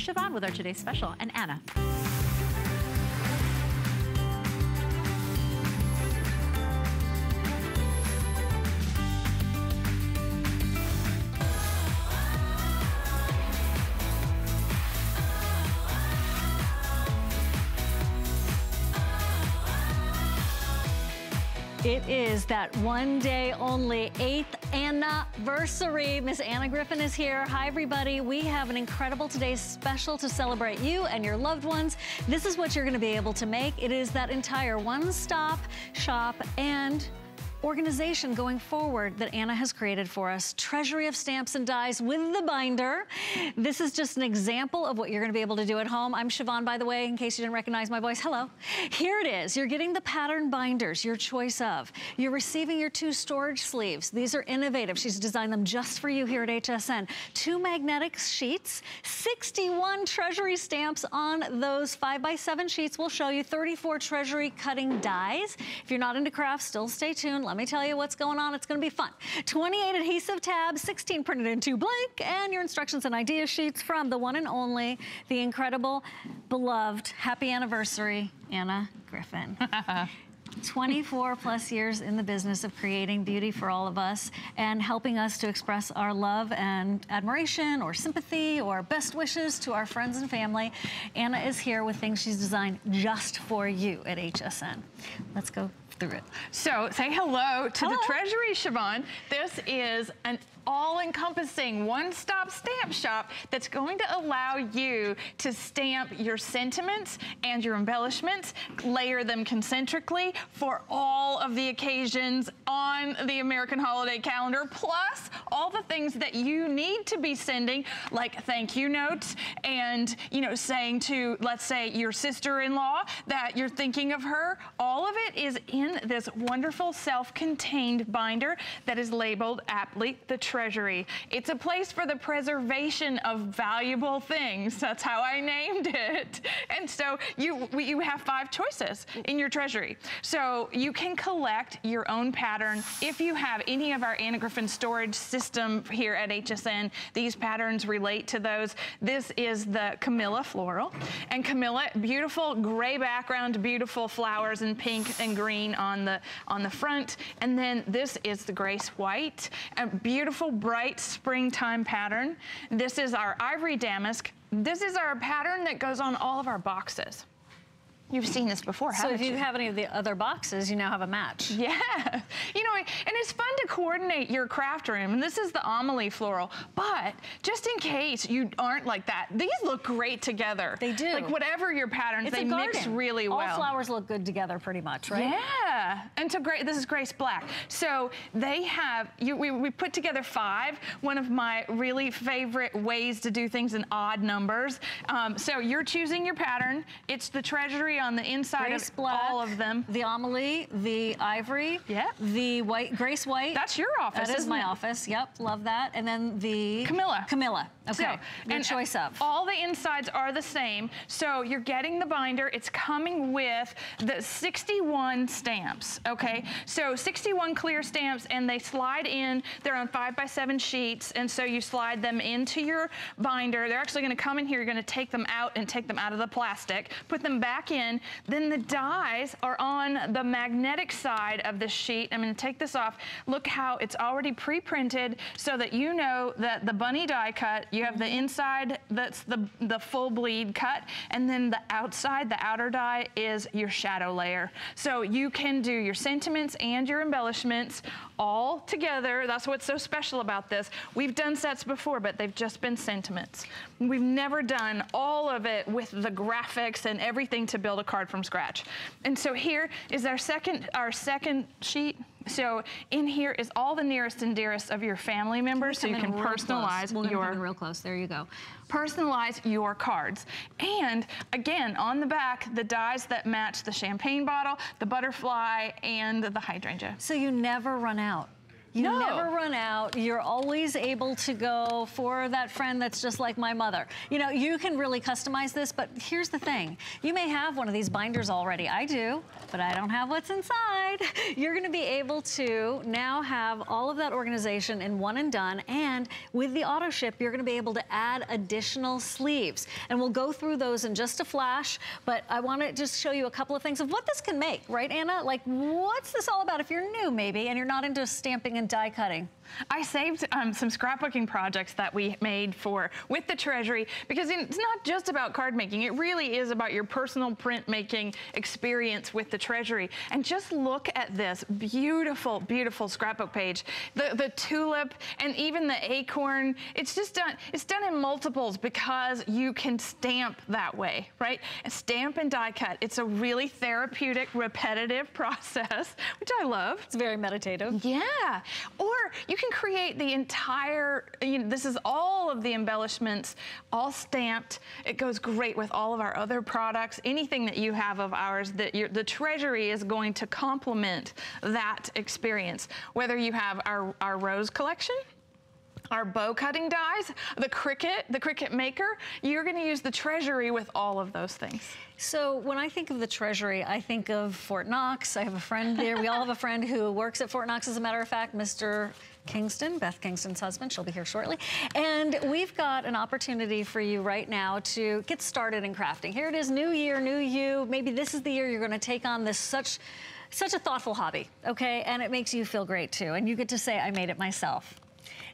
Shivan with our today's special and Anna. It is that one day only, eighth anniversary. Miss Anna Griffin is here. Hi, everybody. We have an incredible today's special to celebrate you and your loved ones. This is what you're gonna be able to make. It is that entire one-stop shop and organization going forward that Anna has created for us. Treasury of stamps and dies with the binder. This is just an example of what you're gonna be able to do at home. I'm Shivan, by the way, in case you didn't recognize my voice. Hello. Here it is. You're getting the pattern binders, your choice of. You're receiving your two storage sleeves. These are innovative. She's designed them just for you here at HSN. Two magnetic sheets, 61 treasury stamps on those five by seven sheets. We'll show you 34 treasury cutting dies. If you're not into crafts, still stay tuned let me tell you what's going on. It's gonna be fun. 28 adhesive tabs, 16 printed into blank, and your instructions and idea sheets from the one and only, the incredible, beloved, happy anniversary, Anna Griffin. 24 plus years in the business of creating beauty for all of us and helping us to express our love and admiration or sympathy or best wishes to our friends and family. Anna is here with things she's designed just for you at HSN. Let's go through it. So say hello to hello. the Treasury, Shivan. This is an all-encompassing one-stop stamp shop that's going to allow you to stamp your sentiments and your embellishments, layer them concentrically for all of the occasions on the American holiday calendar, plus all the things that you need to be sending, like thank you notes and, you know, saying to, let's say, your sister-in-law that you're thinking of her. All of it is in this wonderful self-contained binder that is labeled aptly the treasury. It's a place for the preservation of valuable things. That's how I named it. And so you, you have five choices in your treasury. So you can collect your own pattern. If you have any of our Anna Griffin storage system here at HSN, these patterns relate to those. This is the Camilla floral. And Camilla, beautiful gray background, beautiful flowers in pink and green on the, on the front. And then this is the Grace White, a beautiful bright springtime pattern. This is our ivory damask. This is our pattern that goes on all of our boxes. You've seen this before, so if you, you, have any of the other boxes, you now have a match. Yeah. You know, and it's fun to coordinate your craft room. And this is the Amelie floral. But just in case you aren't like that, these look great together. They do. Like whatever your patterns, it's they mix really well. All flowers look good together pretty much, right? Yeah. And so great, this is Grace Black. So they have, you, we, we put together five, one of my really favorite ways to do things in odd numbers. Um, so you're choosing your pattern. It's the treasury on the inside Grace of Black, all of them. The Amelie, the Ivory, yeah. the white, Grace White. That's your office, That is my it? office, yep, love that. And then the... Camilla. Camilla, okay, so, and choice of. All the insides are the same, so you're getting the binder. It's coming with the 61 stamps, okay? So 61 clear stamps, and they slide in. They're on five by seven sheets, and so you slide them into your binder. They're actually gonna come in here. You're gonna take them out and take them out of the plastic, put them back in. Then the dies are on the magnetic side of the sheet. I'm gonna take this off. Look how it's already pre-printed so that you know that the bunny die cut, you have the mm-hmm. inside that's the, the full bleed cut, and then the outside, the outer die is your shadow layer. So you can do your sentiments and your embellishments all together. That's what's so special about this. We've done sets before, but they've just been sentiments. We've never done all of it with the graphics and everything to build a card from scratch. And so here is our second, our second sheet. So in here is all the nearest and dearest of your family members so you can personalize we'll your real close. There you go. Personalize your cards. And again, on the back, the dies that match the champagne bottle, the butterfly, and the hydrangea. So you never run out You no. never run out. You're always able to go for that friend that's just like my mother. You know, you can really customize this, but here's the thing. You may have one of these binders already. I do, but I don't have what's inside. You're gonna be able to now have all of that organization in one and done, and with the auto ship, you're gonna be able to add additional sleeves. And we'll go through those in just a flash, but I wanna just show you a couple of things of what this can make, right, Anna? Like, what's this all about if you're new, maybe, and you're not into stamping and die cutting? I saved um, some scrapbooking projects that we made for with the Treasury because it's not just about card making. It really is about your personal printmaking experience with the Treasury. And just look at this beautiful, beautiful scrapbook page. The, the tulip and even the acorn, it's just done, it's done in multiples because you can stamp that way, right? Stamp and die cut. It's a really therapeutic, repetitive process, which I love. It's very meditative. Yeah. Or you can create the entire, you know, this is all of the embellishments, all stamped. It goes great with all of our other products. Anything that you have of ours, that the treasury is going to complement that experience. Whether you have our, our rose collection, our bow cutting dies, the Cricut, the Cricut Maker, you're gonna use the Treasury with all of those things. So when I think of the Treasury, I think of Fort Knox. I have a friend there. We all have a friend who works at Fort Knox, as a matter of fact, Mr. Kingston, Beth Kingston's husband. She'll be here shortly. And we've got an opportunity for you right now to get started in crafting. Here it is, new year, new you. Maybe this is the year you're gonna take on this such such a thoughtful hobby, okay? And it makes you feel great too. And you get to say, I made it myself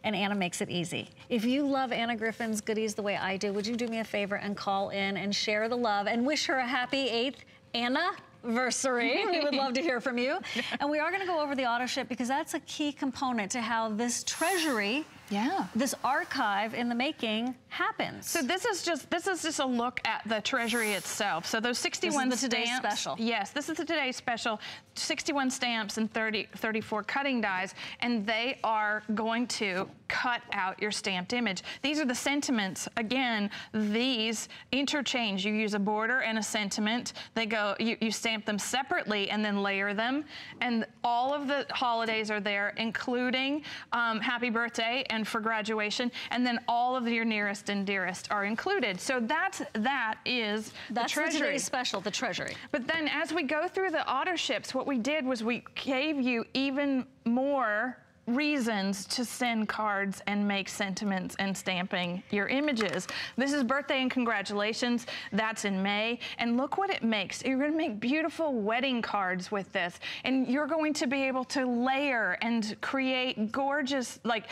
and Anna makes it easy. If you love Anna Griffin's goodies the way I do, would you do me a favor and call in and share the love and wish her a happy 8th Anna anniversary. we would love to hear from you. And we are going to go over the auto ship because that's a key component to how this treasury yeah. This archive in the making happens. So this is just this is just a look at the treasury itself. So those 61 this is the stamps. special. Yes, this is the today special. 61 stamps and 30 34 cutting dies and they are going to cut out your stamped image. These are the sentiments. Again, these interchange. You use a border and a sentiment. They go you, you stamp them separately and then layer them and all of the holidays are there including um, happy birthday and for graduation, and then all of your nearest and dearest are included. So that's, that is that's the treasury. Special, the treasury. But then as we go through the auto ships, what we did was we gave you even more reasons to send cards and make sentiments and stamping your images. This is birthday and congratulations. That's in May. And look what it makes. You're going to make beautiful wedding cards with this. And you're going to be able to layer and create gorgeous, like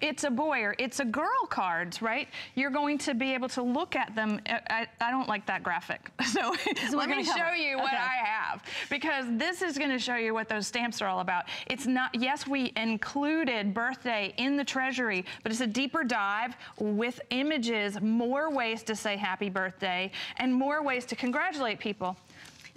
it's a boy or it's a girl cards, right? You're going to be able to look at them. I, I don't like that graphic. So, so let me show you what okay. I have because this is going to show you what those stamps are all about. It's not, yes, we include included birthday in the treasury, but it's a deeper dive with images, more ways to say happy birthday, and more ways to congratulate people.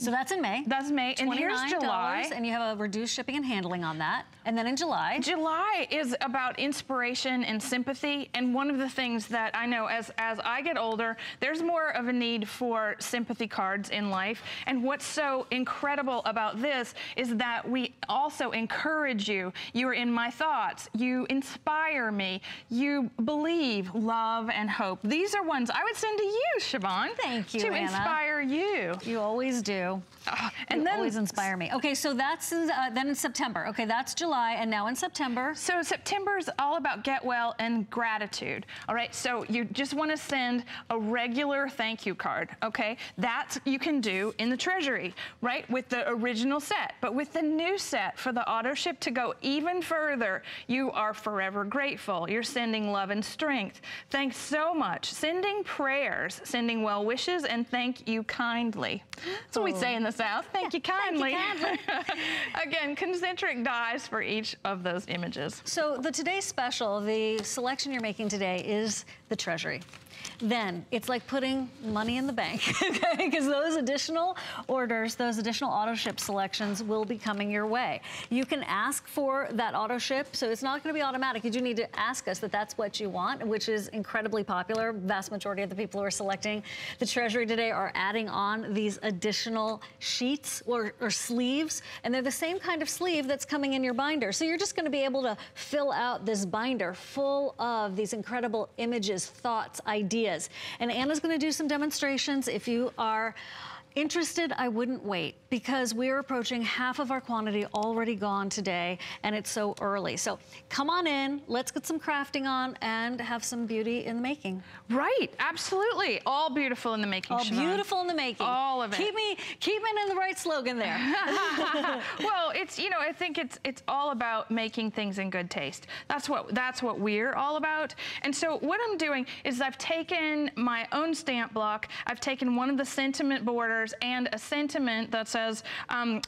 So that's in May. That's May. And here's July. And you have a reduced shipping and handling on that. And then in July. July is about inspiration and sympathy. And one of the things that I know as, as I get older, there's more of a need for sympathy cards in life. And what's so incredible about this is that we also encourage you. You are in my thoughts. You inspire me. You believe, love, and hope. These are ones I would send to you, Shivan. Thank you, To Anna. inspire you. You always do. Uh, and you then always inspire me. Okay, so that's in, uh, then in September. Okay, that's July, and now in September. So September is all about get well and gratitude. All right, so you just want to send a regular thank you card. Okay, that you can do in the treasury, right, with the original set. But with the new set for the auto ship to go even further, you are forever grateful. You're sending love and strength. Thanks so much. Sending prayers, sending well wishes, and thank you kindly. What we say in the South. Thank yeah, you kindly. Thank you kindly. Again, concentric dies for each of those images. So the today's special, the selection you're making today is the treasury. Then it's like putting money in the bank, okay? Because those additional orders, those additional auto ship selections will be coming your way. You can ask for that auto ship, so it's not gonna be automatic. You do need to ask us that that's what you want, which is incredibly popular. Vast majority of the people who are selecting the Treasury today are adding on these additional sheets or, or sleeves, and they're the same kind of sleeve that's coming in your binder. So you're just gonna be able to fill out this binder full of these incredible images, thoughts, ideas. And Anna's gonna do some demonstrations. If you are Interested, I wouldn't wait because we're approaching half of our quantity already gone today and it's so early. So come on in, let's get some crafting on and have some beauty in the making. Right, absolutely. All beautiful in the making, All Shivan. beautiful in the making. All of it. Keep me, keep me in the right slogan there. well, it's, you know, I think it's, it's all about making things in good taste. That's what, that's what we're all about. And so what I'm doing is I've taken my own stamp block, I've taken one of the sentiment borders and a sentiment that says, um,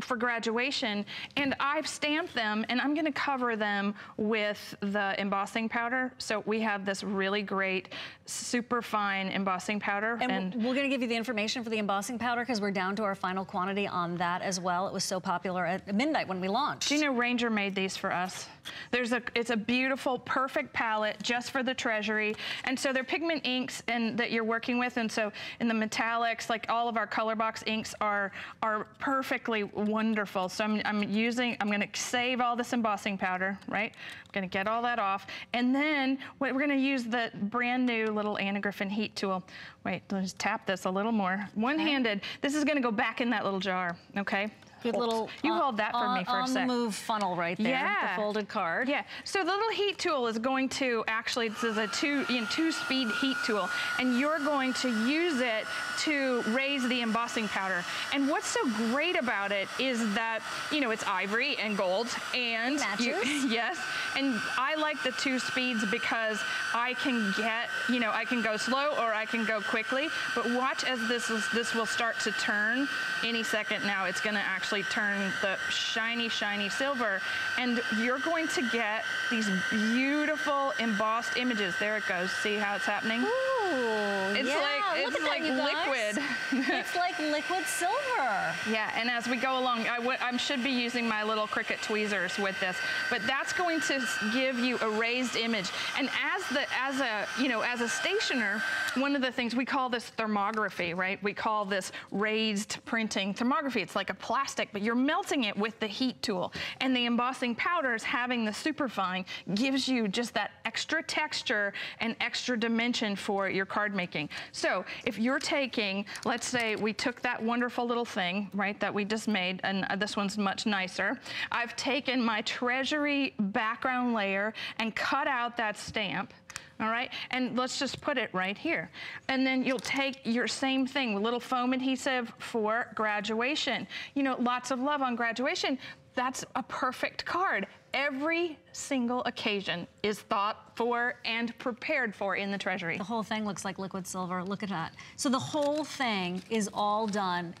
for graduation and I've stamped them and I'm going to cover them with the embossing powder. So we have this really great super fine embossing powder. And, and we're going to give you the information for the embossing powder because we're down to our final quantity on that as well. It was so popular at midnight when we launched. Do you know Ranger made these for us? There's a, it's a beautiful, perfect palette just for the treasury. And so they're pigment inks and that you're working with. And so in the metallics, like all of our color box inks are, are perfectly wonderful. So I'm, I'm using, I'm gonna save all this embossing powder, right? I'm gonna get all that off. And then we're gonna use the brand new little Anna Griffin heat tool. Wait, let's tap this a little more. One-handed. This is gonna go back in that little jar, okay? Good little. You uh, hold that for me for a sec. Move funnel right there. Yeah. The folded card. Yeah. So the little heat tool is going to actually this is a two you know, two speed heat tool, and you're going to use it to raise the embossing powder. And what's so great about it is that you know it's ivory and gold and matches. You, yes. And I like the two speeds because I can get you know I can go slow or I can go quickly. But watch as this is, this will start to turn any second now. It's going to actually actually turn the shiny, shiny silver. And you're going to get these beautiful embossed images. There it goes. See how it's happening? Ooh, it's yeah, like, it's like liquid. it's like liquid silver. Yeah, and as we go along, I, I should be using my little Cricut tweezers with this, but that's going to give you a raised image. And as the as a you know as a stationer, one of the things we call this thermography, right? We call this raised printing thermography. It's like a plastic, but you're melting it with the heat tool, and the embossing powders having the superfine gives you just that extra texture and extra dimension for your card making. So if you're taking, let's say we took that wonderful little thing, right, that we just made, and uh, this one's much nicer. I've taken my treasury background layer and cut out that stamp all right? And let's just put it right here. And then you'll take your same thing, little foam adhesive for graduation. You know, lots of love on graduation. That's a perfect card. Every single occasion is thought for and prepared for in the Treasury. The whole thing looks like liquid silver. Look at that. So the whole thing is all done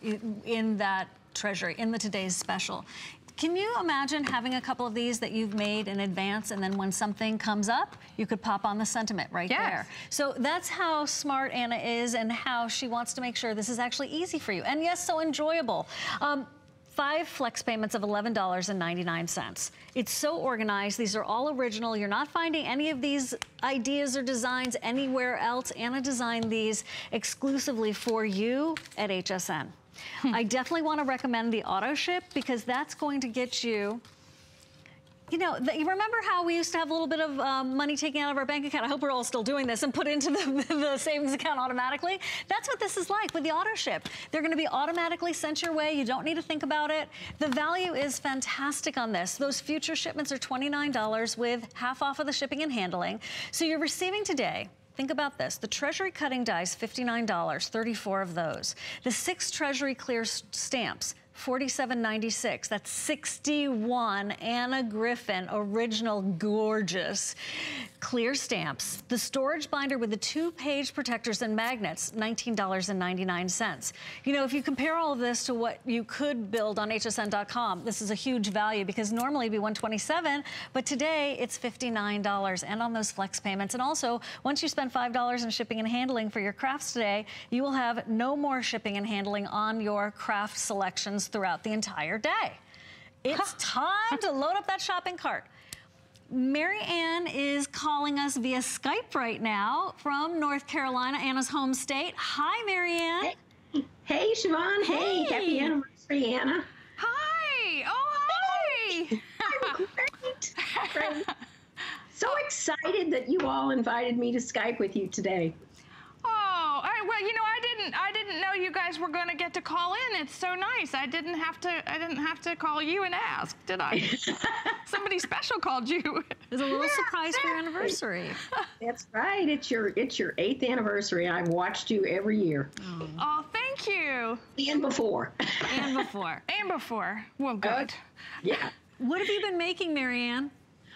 in that Treasury, in the today's special. Can you imagine having a couple of these that you've made in advance and then when something comes up, you could pop on the sentiment right yes. there. So that's how smart Anna is and how she wants to make sure this is actually easy for you. And yes, so enjoyable. Um, five flex payments of $11.99. It's so organized. These are all original. You're not finding any of these ideas or designs anywhere else. Anna designed these exclusively for you at HSN. I definitely want to recommend the auto ship because that's going to get you you know, the, you remember how we used to have a little bit of um, money taken out of our bank account? I hope we're all still doing this and put into the, the savings account automatically. That's what this is like with the auto ship. They're gonna be automatically sent your way. You don't need to think about it. The value is fantastic on this. Those future shipments are $29 with half off of the shipping and handling. So you're receiving today Think about this. The Treasury cutting dies, $59, 34 of those. The six Treasury clear stamps, 47.96. That's 61 Anna Griffin original gorgeous. clear stamps, the storage binder with the two page protectors and magnets, $19.99. You know, if you compare all of this to what you could build on hsn.com, this is a huge value because normally it'd be 127, but today it's $59 and on those flex payments. And also, once you spend $5 in shipping and handling for your crafts today, you will have no more shipping and handling on your craft selections throughout the entire day. It's time to load up that shopping cart. Mary Ann is calling us via Skype right now from North Carolina, Anna's home state. Hi, Mary Ann. Hey, hey Shivan. Hey. hey, happy anniversary, Anna. Hi. Oh, hi. I'm great. great. So excited that you all invited me to Skype with you today. Oh, I, well, you know, I didn't, I didn't know you guys were going to get to call in. It's so nice. I didn't have to, I didn't have to call you and ask, did I? Somebody special called you. It was a little yeah, surprise for your anniversary. That's right. It's your, it's your eighth anniversary. I've watched you every year. Oh, oh thank you. And before. And before. and before. Well, good. Uh, yeah. What have you been making, Mary Ann?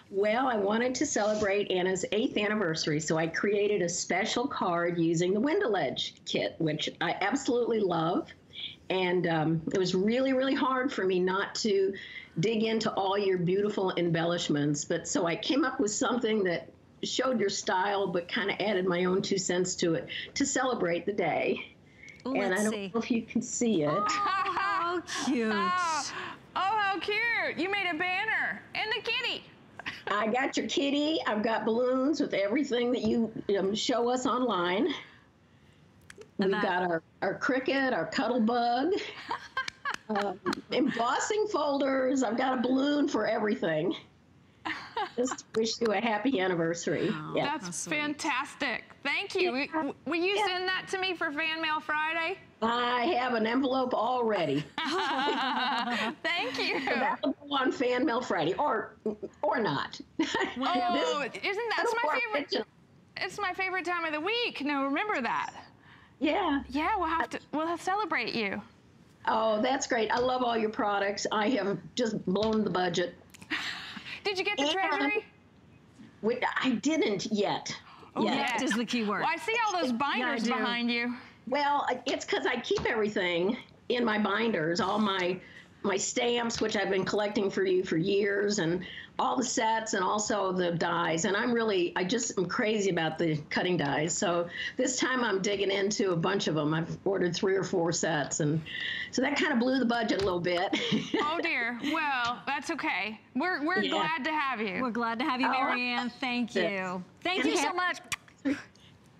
Well, I wanted to celebrate Anna's eighth anniversary, so I created a special card using the Windowledge kit, which I absolutely love. And um, it was really, really hard for me not to dig into all your beautiful embellishments. But so I came up with something that showed your style, but kind of added my own two cents to it to celebrate the day. Ooh, and I don't see. know if you can see it. Oh, how cute. Oh, oh, how cute. You made a banner and the kitty. I got your kitty. I've got balloons with everything that you um, show us online. We've got our, our Cricut, our Cuttlebug, um, embossing folders. I've got a balloon for everything. Just wish you a happy anniversary. Oh, yeah. That's, that's fantastic. Thank you. Yeah. Will, will you yeah. send that to me for Fan Mail Friday? I have an envelope already. Thank you. That'll go on Fan Mail Friday, or or not. oh, this, isn't that my favorite? It's my favorite time of the week. No, remember that. Yeah. Yeah, we'll have to. We'll have to celebrate you. Oh, that's great. I love all your products. I have just blown the budget. Did you get the and, treasury? I didn't yet. Oh, yet. is the key word. Well, I see all those binders yeah, behind you. Well, it's because I keep everything in my binders, all my my stamps, which I've been collecting for you for years, and all the sets and also the dies. And I'm really, I just am crazy about the cutting dies. So this time I'm digging into a bunch of them. I've ordered three or four sets, and so that kind of blew the budget a little bit. oh dear. Well, that's okay. We're we're yeah. glad to have you. We're glad to have you, oh, Marianne. Ann. Thank you. Thank and you so much.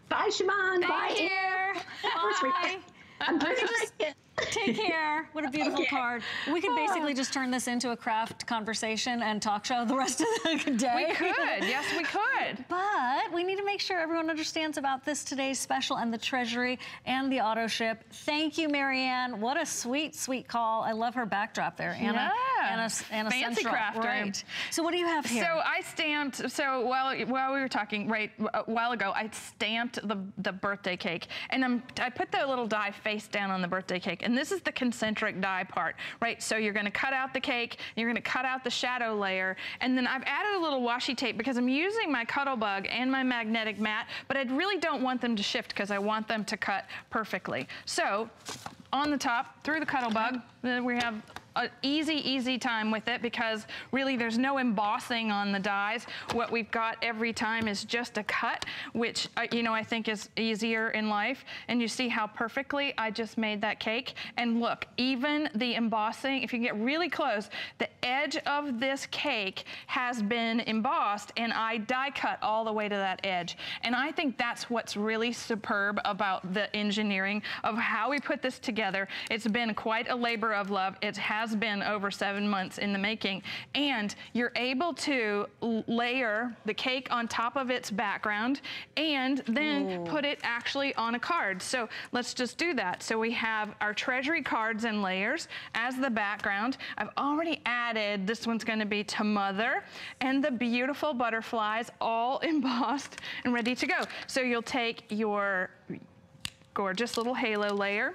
Bye, Shivan. Thank Bye. You. Bye. I'm just Take care. What a beautiful okay. card. We could basically just turn this into a craft conversation and talk show the rest of the day. We could. Yes, we could. But we need to make sure everyone understands about this today's special and the treasury and the auto ship. Thank you, Marianne. What a sweet, sweet call. I love her backdrop there. Anna, yeah. Anna, Anna Fancy Central. craft right. So what do you have here? So I stamped, so while, while we were talking right a while ago, I stamped the, the birthday cake. And I'm, I put the little die face down on the birthday cake. And this is the concentric die part, right? So you're gonna cut out the cake, you're gonna cut out the shadow layer, and then I've added a little washi tape because I'm using my Cuttlebug and my magnetic mat, but I really don't want them to shift because I want them to cut perfectly. So on the top, through the Cuttlebug, then we have an easy, easy time with it because really there's no embossing on the dies. What we've got every time is just a cut, which, uh, you know, I think is easier in life. And you see how perfectly I just made that cake. And look, even the embossing, if you get really close, the edge of this cake has been embossed and I die cut all the way to that edge. And I think that's what's really superb about the engineering of how we put this together. It's been quite a labor of love. It has has been over seven months in the making. And you're able to layer the cake on top of its background and then Ooh. put it actually on a card. So let's just do that. So we have our treasury cards and layers as the background. I've already added, this one's gonna be to mother and the beautiful butterflies all embossed and ready to go. So you'll take your gorgeous little halo layer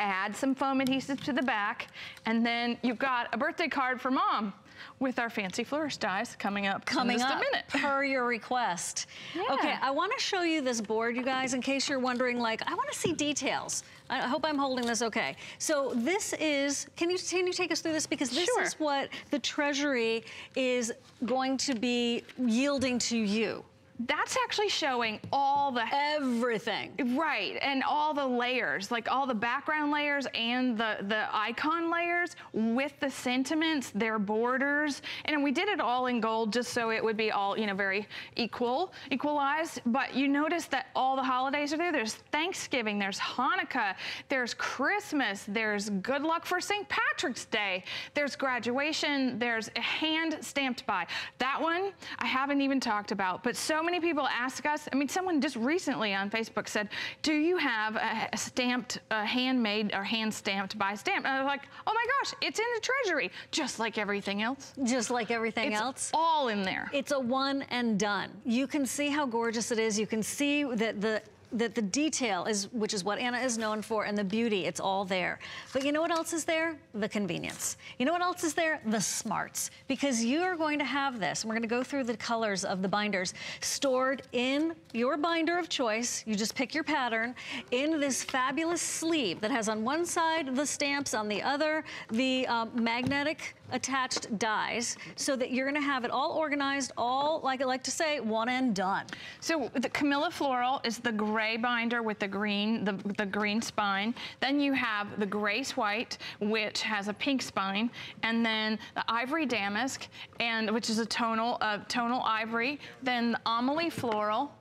add some foam adhesive to the back, and then you've got a birthday card for mom. with our fancy flourish dies coming up coming up a minute. per your request. Yeah. Okay, I want to show you this board, you guys, in case you're wondering, like, I want to see details. I hope I'm holding this okay. So this is, can you, can you take us through this? Because this Sure. is what the Treasury is going to be yielding to you. That's actually showing all the Everything. Right, and all the layers, like all the background layers and the, the icon layers with the sentiments, their borders. And we did it all in gold just so it would be all, you know, very equal, equalized. But you notice that all the holidays are there. There's Thanksgiving, there's Hanukkah, there's Christmas, there's good luck for St. Patrick's Day, there's graduation, there's a hand stamped by. That one I haven't even talked about, but so many people ask us, I mean, someone just recently on Facebook said, do you have a, a stamped, a handmade or hand stamped by stamp? And I was like, oh my gosh, it's in the treasury, just like everything else. Just like everything It's else. all in there. It's a one and done. You can see how gorgeous it is. You can see that the that the detail is, which is what Anna is known for, and the beauty, it's all there. But you know what else is there? The convenience. You know what else is there? The smarts. Because you are going to have this, and we're going to go through the colors of the binders, stored in your binder of choice. You just pick your pattern in this fabulous sleeve that has on one side the stamps, on the other the um, magnetic attached dies so that you're gonna have it all organized, all, like I like to say, one and done. So the Camilla Floral is the gray binder with the green, the, the green spine. Then you have the Grace White, which has a pink spine, and then the Ivory Damask, and which is a tonal, uh, tonal ivory. Then the Amelie Floral,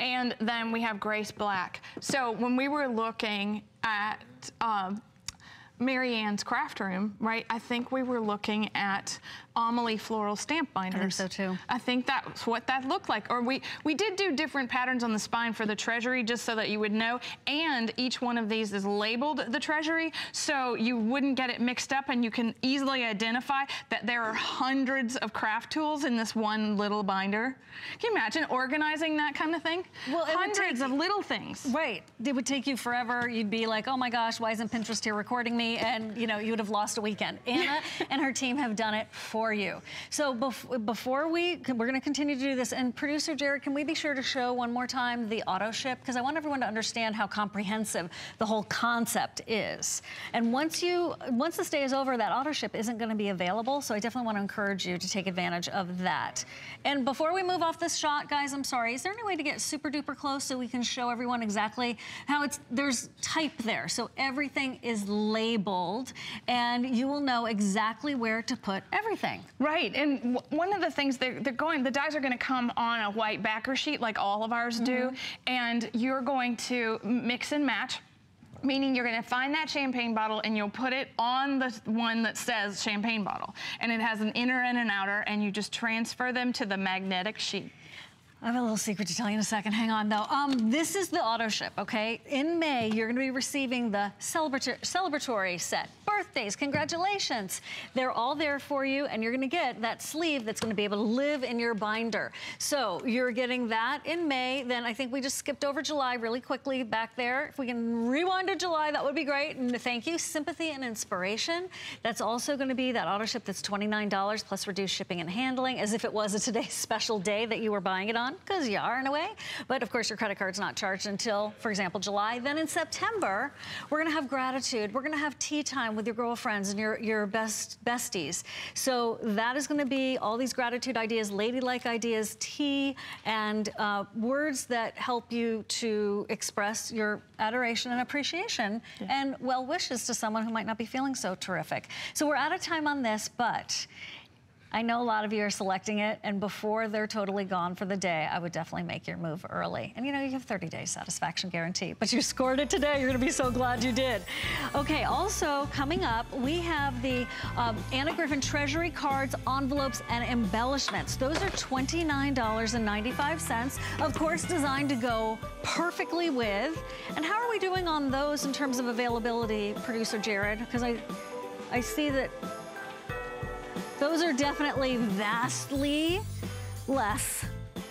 and then we have Grace Black. So when we were looking at um, Marianne's craft room, right? I think we were looking at Amelie floral stamp binders. so, too. I think that's what that looked like. Or we, we did do different patterns on the spine for the treasury just so that you would know. And each one of these is labeled the treasury so you wouldn't get it mixed up and you can easily identify that there are hundreds of craft tools in this one little binder. Can you imagine organizing that kind of thing? Well, hundreds take- of little things. Right. It would take you forever. You'd be like, oh my gosh, why isn't Pinterest here recording me? And you know, you would have lost a weekend. Anna and her team have done it for you. So bef before we, we're gonna continue to do this. And producer Jared, can we be sure to show one more time the auto ship? Because I want everyone to understand how comprehensive the whole concept is. And once you, once this day is over, that auto ship isn't gonna be available. So I definitely wanna encourage you to take advantage of that. And before we move off this shot, guys, I'm sorry, is there any way to get super duper close so we can show everyone exactly how it's, there's type there. So everything is labeled and you will know exactly where to put everything. Right, and w- one of the things they're, they're going, the dies are going to come on a white backer sheet like all of ours do, mm-hmm. and you're going to mix and match. Meaning you're going to find that champagne bottle and you'll put it on the one that says champagne bottle. And it has an inner and an outer, and you just transfer them to the magnetic sheet. I have a little secret to tell you in a second. Hang on, though. Um, this is the auto ship, okay? In May, you're going to be receiving the celebratory, celebratory set. Birthdays, congratulations. They're all there for you, and you're going to get that sleeve that's going to be able to live in your binder. So you're getting that in May. Then I think we just skipped over July really quickly back there. If we can rewind to July, that would be great. And thank you, Sympathy and Inspiration. That's also going to be that auto ship that's $29 plus reduced shipping and handling, as if it was a today's special day that you were buying it on because you are in a way. But of course, your credit card's not charged until, for example, July. Then in September, we're going to have gratitude. We're going to have tea time with your girlfriends and your, your best besties. So that is going to be all these gratitude ideas, ladylike ideas, tea, and uh, words that help you to express your adoration and appreciation and well wishes to someone who might not be feeling so terrific. So we're out of time on this, but I know a lot of you are selecting it, and before they're totally gone for the day, I would definitely make your move early. And you know, you have 30 days satisfaction guarantee, but you scored it today. You're gonna be so glad you did. Okay, also coming up, we have the um, Anna Griffin Treasury cards, envelopes, and embellishments. Those are $29.95, of course, designed to go perfectly with. And how are we doing on those in terms of availability, producer Jared? Because I, I see that those are definitely vastly less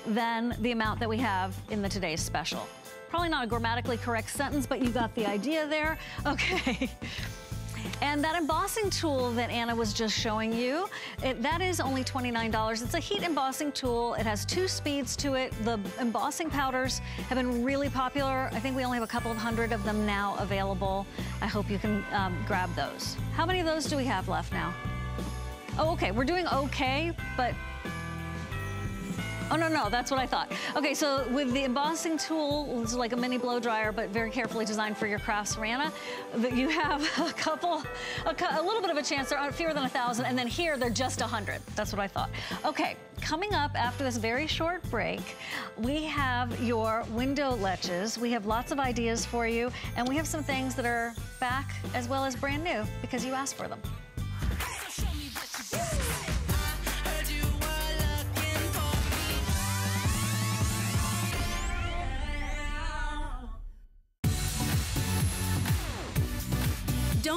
than the amount that we have in the today's special. Probably not a grammatically correct sentence, but you got the idea there. Okay. And that embossing tool that Anna was just showing you, it, that is only $29. It's a heat embossing tool. It has two speeds to it. The embossing powders have been really popular. I think we only have a couple of hundred of them now available. I hope you can um, grab those. How many of those do we have left now? Oh, okay, we're doing okay, but Oh, no, no, that's what I thought. Okay, so with the embossing tool, it's like a mini blow dryer, but very carefully designed for your crafts Rana, you have a couple, a, a little bit of a chance. They're fewer than a 1,000, and then here they're just a 100. That's what I thought. Okay, coming up after this very short break, we have your window ledges. We have lots of ideas for you, and we have some things that are back as well as brand new because you asked for them.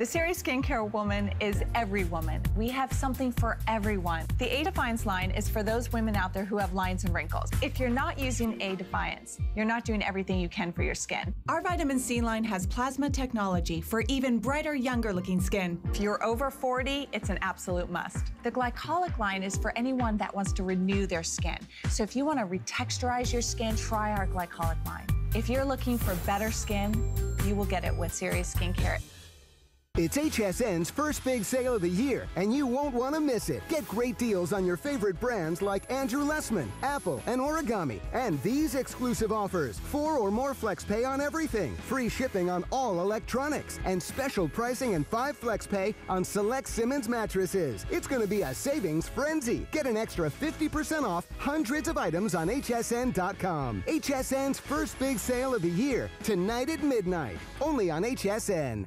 The Serious Skincare Woman is every woman. We have something for everyone. The A Defiance line is for those women out there who have lines and wrinkles. If you're not using A Defiance, you're not doing everything you can for your skin. Our vitamin C line has plasma technology for even brighter, younger looking skin. If you're over 40, it's an absolute must. The glycolic line is for anyone that wants to renew their skin. So if you want to retexturize your skin, try our glycolic line. If you're looking for better skin, you will get it with Serious Skincare. It's HSN's first big sale of the year, and you won't want to miss it. Get great deals on your favorite brands like Andrew Lessman, Apple, and Origami. And these exclusive offers four or more flex pay on everything, free shipping on all electronics, and special pricing and five flex pay on select Simmons mattresses. It's going to be a savings frenzy. Get an extra 50% off hundreds of items on HSN.com. HSN's first big sale of the year, tonight at midnight, only on HSN.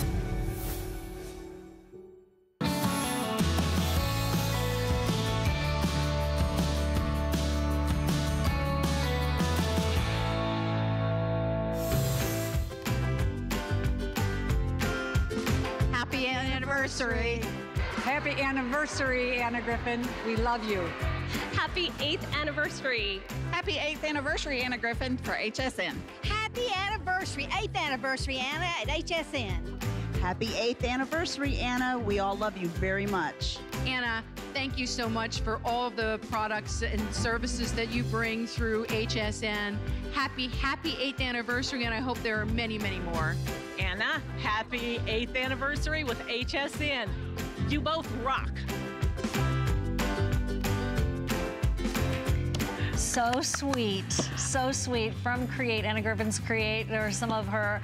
Anna Griffin. We love you. Happy 8th anniversary. Happy 8th anniversary, Anna Griffin, for HSN. Happy anniversary, 8th anniversary, Anna, at HSN. Happy 8th anniversary, Anna. We all love you very much. Anna, thank you so much for all of the products and services that you bring through HSN. Happy, happy 8th anniversary, and I hope there are many, many more. Anna, happy 8th anniversary with HSN. You both rock. So sweet, so sweet from Create, Anna Griffin's Create. There are some of her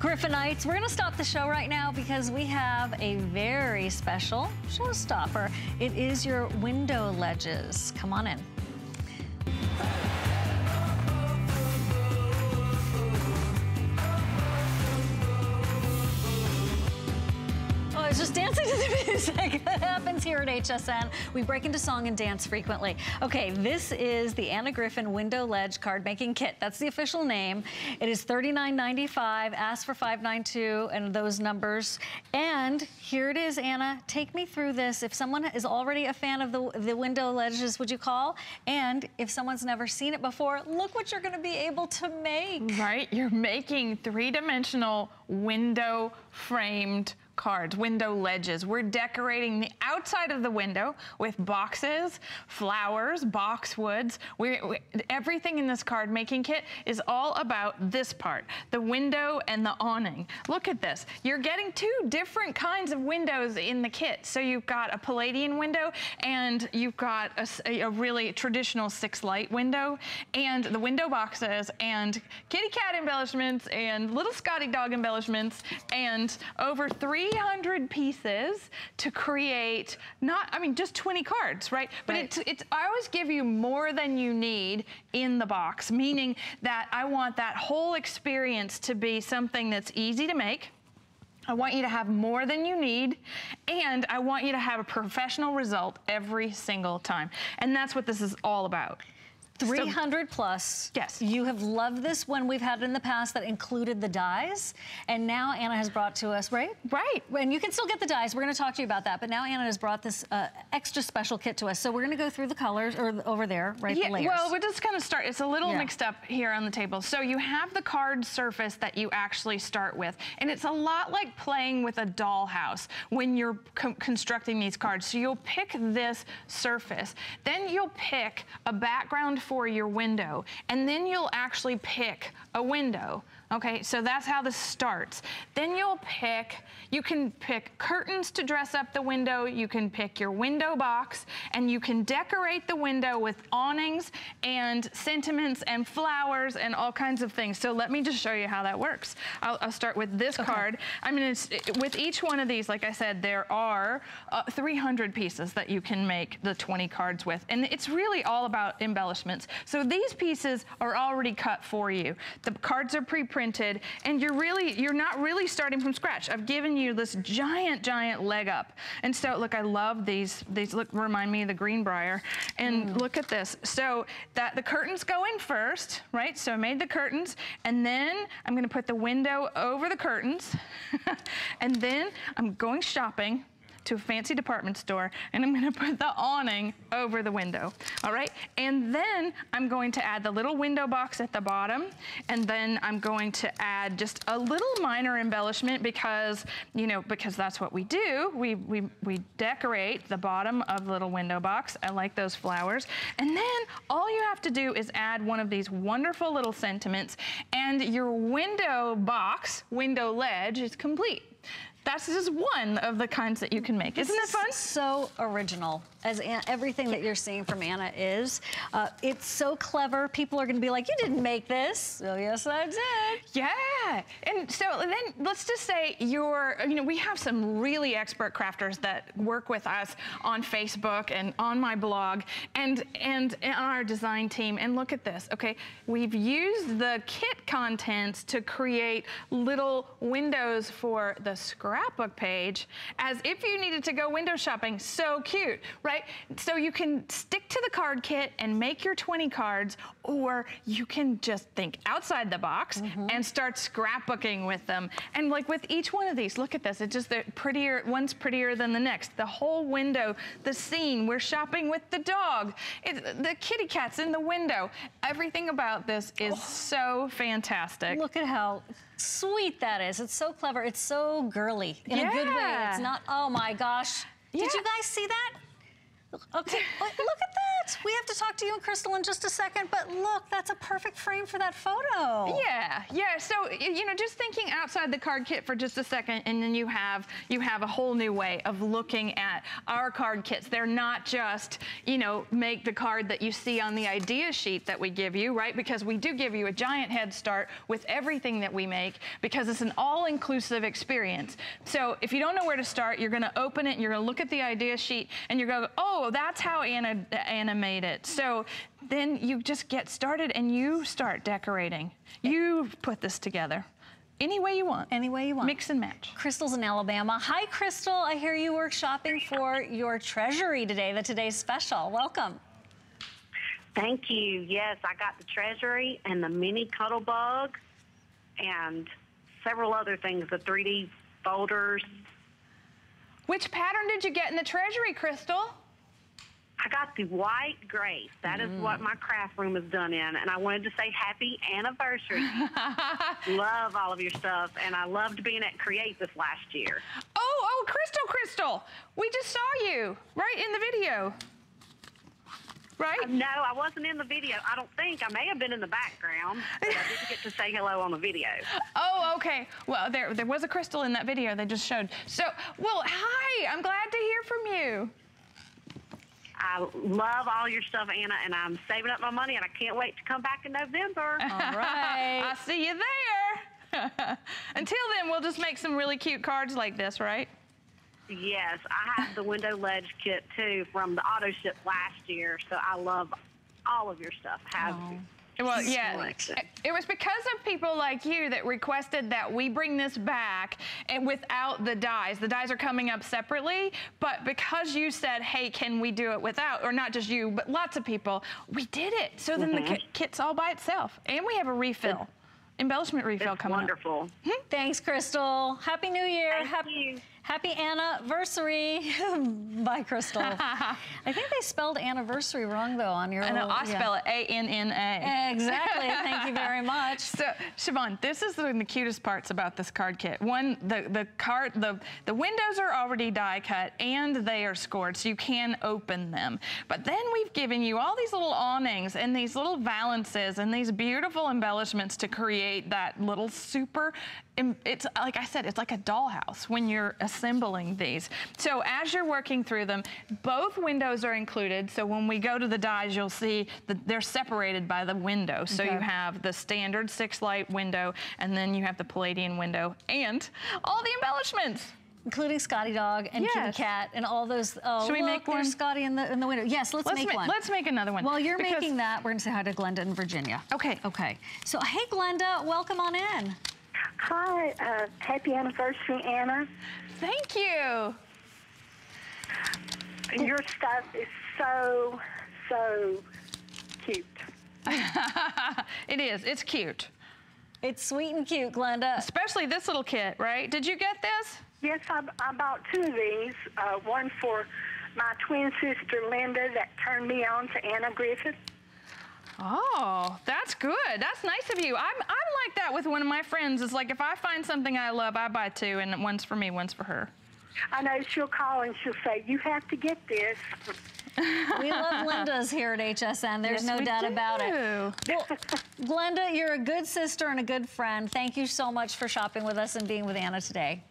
Griffinites. We're gonna stop the show right now because we have a very special showstopper. It is your window ledges. Come on in. To the music that happens here at HSN. We break into song and dance frequently. Okay, this is the Anna Griffin Window Ledge Card Making Kit. That's the official name. It is $39.95. Ask for 592 and those numbers. And here it is, Anna. Take me through this. If someone is already a fan of the, the window ledges, would you call? And if someone's never seen it before, look what you're going to be able to make. Right, you're making three-dimensional window framed cards, window ledges. We're decorating the outside of the window with boxes, flowers, boxwoods. we we, everything in this card making kit is all about this part, the window and the awning. Look at this. You're getting two different kinds of windows in the kit. So you've got a Palladian window and you've got a, a really traditional six light window and the window boxes and kitty cat embellishments and little Scotty dog embellishments and over three 300 pieces to create not, I mean, just 20 cards, right? But right. It's, it's, I always give you more than you need in the box, meaning that I want that whole experience to be something that's easy to make. I want you to have more than you need, and I want you to have a professional result every single time. And that's what this is all about. 300 so, plus. Yes. You have loved this one we've had in the past that included the dies. And now Anna has brought to us, right? Right. And you can still get the dies. We're going to talk to you about that. But now Anna has brought this uh, extra special kit to us. So we're going to go through the colors or over there, right? Yeah, the well, we're just going to start. It's a little yeah. mixed up here on the table. So you have the card surface that you actually start with. And it's a lot like playing with a dollhouse when you're constructing these cards. So you'll pick this surface. Then you'll pick a background for your window. And then you'll actually pick a window. Okay, so that's how this starts. Then you'll pick, you can pick curtains to dress up the window, you can pick your window box, and you can decorate the window with awnings and sentiments and flowers and all kinds of things. So let me just show you how that works. I'll, I'll start with this okay. card. I mean, it's, it, with each one of these, like I said, there are uh, 300 pieces that you can make the 20 cards with. And it's really all about embellishments. So these pieces are already cut for you. The cards are pre-printed and you're really, you're not really starting from scratch. I've given you this giant, giant leg up. And so look, I love these, these look, remind me of the Greenbrier. And mm. look at this. So that the curtains go in first, right? So I made the curtains and then I'm gonna put the window over the curtains. and then I'm going shopping to a fancy department store and I'm gonna put the awning over the window, all right? And then I'm going to add the little window box at the bottom and then I'm going to add just a little minor embellishment because, you know, because that's what we do. We, we, we decorate the bottom of the little window box. I like those flowers. And then all you have to do is add one of these wonderful little sentiments and your window box, window ledge is complete. That's just one of the kinds that you can make. Isn't it fun? So original, as everything that you're seeing from Anna is. Uh, it's so clever. People are going to be like, you didn't make this. Oh, yes, I did. Yeah. And so then let's just say you're, you know, we have some really expert crafters that work with us on Facebook and on my blog and, and on our design team. And look at this, okay? We've used the kit contents to create little windows for the scrapbook page as if you needed to go window shopping. So cute, right? So you can stick to the card kit and make your 20 cards, or you can just think outside the box mm -hmm. and start scrapbooking with them. And like with each one of these, look at this. It's just the prettier, one's prettier than the next. The whole window, the scene, we're shopping with the dog. It's, the kitty cat's in the window. Everything about this is oh. so fantastic. Look at how sweet that is. It's so clever. It's so girly in yeah. a good way. It's not, oh my gosh. Yeah. Did you guys see that? Okay, look at that. We have to talk to you and Crystal in just a second, but look, that's a perfect frame for that photo. Yeah, yeah. So, you know, just thinking outside the card kit for just a second, and then you have you have a whole new way of looking at our card kits. They're not just, you know, make the card that you see on the idea sheet that we give you, right? Because we do give you a giant head start with everything that we make because it's an all-inclusive experience. So if you don't know where to start, you're gonna open it and you're gonna look at the idea sheet and you're gonna go, oh, oh, that's how Anna, Anna made it. So then you just get started and you start decorating. You put this together. Any way you want. Any way you want. Mix and match. Crystal's in Alabama. Hi, Crystal. I hear you were shopping for your treasury today, the today's special. Welcome. Thank you. Yes, I got the treasury and the mini Cuttlebug and several other things, the 3D folders. Which pattern did you get in the treasury, Crystal? I got the white grace. That is mm. what my craft room is done in. And I wanted to say happy anniversary. Love all of your stuff. And I loved being at Create this last year. Oh, oh, Crystal, Crystal. We just saw you right in the video. Right? Uh, no, I wasn't in the video. I don't think. I may have been in the background, but I didn't get to say hello on the video. Oh, okay. Well, there, there was a crystal in that video they just showed. So, well, hi. I'm glad to hear from you. I love all your stuff, Anna, and I'm saving up my money, and I can't wait to come back in November. All right. I'll see you there. Until then, we'll just make some really cute cards like this, right? Yes, I have the window ledge kit too from the auto ship last year, so I love all of your stuff. Have oh. Well, yeah, it was because of people like you that requested that we bring this back and without the dies. The dies are coming up separately, but because you said, hey, can we do it without, or not just you, but lots of people, we did it. So then mm -hmm. the mm-hmm. kit's all by itself. And we have a refill, embellishment refill it's coming wonderful. up. wonderful. Hmm? Thanks, Crystal. Happy New Year. Thank Happy you. Happy anniversary by Crystal. I think they spelled anniversary wrong though on your. I know. I yeah. spell it A N N A. Exactly. Thank you very much. So, Shivan, this is the, the, cutest parts about this card kit. One, the the card, the the windows are already die cut and they are scored, so you can open them. But then we've given you all these little awnings and these little valances and these beautiful embellishments to create that little super. It's like I said, it's like a dollhouse when you're assembling these. So as you're working through them, both windows are included. So when we go to the dies, you'll see that they're separated by the window. So okay. you have the standard six light window, and then you have the Palladian window, and all the embellishments including Scotty Dog and yes. Kitty Cat and all those. Oh, Should we look, make one? There's Scotty in the in the window. Yes, let's, let's make ma one. Let's make another one. While you're making that, we're gonna say hi to Glenda in Virginia. Okay. Okay. So hey, Glenda, welcome on in. Hi, uh, happy anniversary, Anna. Thank you. Your stuff is so, so cute. it is. It's cute. It's sweet and cute, Glenda. Especially this little kit, right? Did you get this? Yes, I, I bought two of these. Uh, one for my twin sister, Linda, that turned me on to Anna Griffin. Oh, that's good. That's nice of you. I'm, I'm like that with one of my friends. It's like if I find something I love, I buy two, and one's for me, one's for her. I know she'll call and she'll say, you have to get this. we love Linda's here at HSN. There's yes, no doubt do. about it. Well, Glenda, you're a good sister and a good friend. Thank you so much for shopping with us and being with Anna today.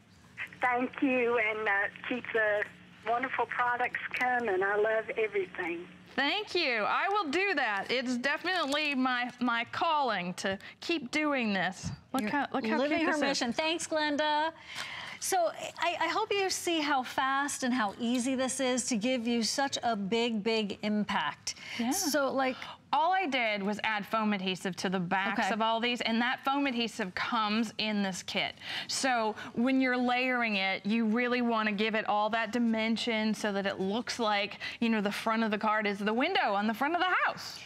Thank you, and uh, keep the wonderful products coming. I love everything. Thank you. I will do that. It's definitely my my calling to keep doing this. Look how look how living her mission. Is. Thanks, Glenda. So I, I, hope you see how fast and how easy this is to give you such a big, big impact. Yeah. So like, all I did was add foam adhesive to the backs okay. of all these, and that foam adhesive comes in this kit. So when you're layering it, you really want to give it all that dimension so that it looks like, you know, the front of the card is the window on the front of the house.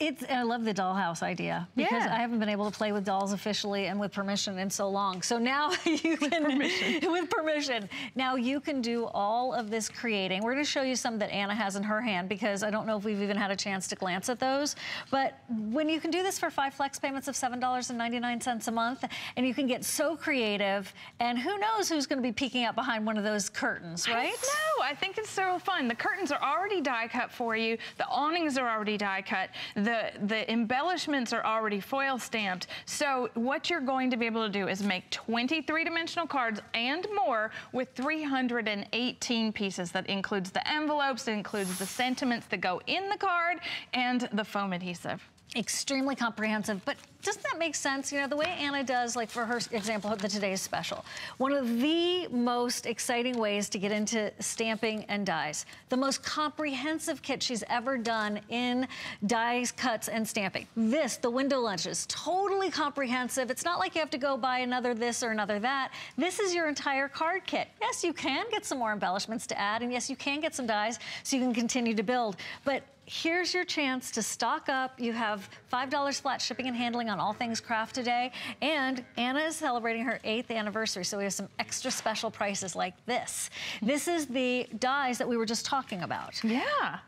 It's, I love the dollhouse idea because yeah. I haven't been able to play with dolls officially and with permission in so long. So now you with can, permission. with permission, now you can do all of this creating. We're gonna show you some that Anna has in her hand because I don't know if we've even had a chance to glance at those. But when you can do this for five flex payments of $7.99 a month, and you can get so creative, and who knows who's gonna be peeking out behind one of those curtains, right? No, I think it's so fun. The curtains are already die cut for you. The awnings are already die cut. The the, the embellishments are already foil stamped. So what you're going to be able to do is make 23 dimensional cards and more with 318 pieces. That includes the envelopes, it includes the sentiments that go in the card and the foam adhesive extremely comprehensive, but doesn't that make sense? You know, the way Anna does, like for her example, the Today's Special, one of the most exciting ways to get into stamping and dies. The most comprehensive kit she's ever done in dies, cuts, and stamping. This, the window ledges, totally comprehensive. It's not like you have to go buy another this or another that. This is your entire card kit. Yes, you can get some more embellishments to add, and yes, you can get some dies so you can continue to build, but here's your chance to stock up. You have $5 flat shipping and handling on all things craft today. And Anna is celebrating her eighth anniversary, so we have some extra special prices like this. This is the dies that we were just talking about. Yeah.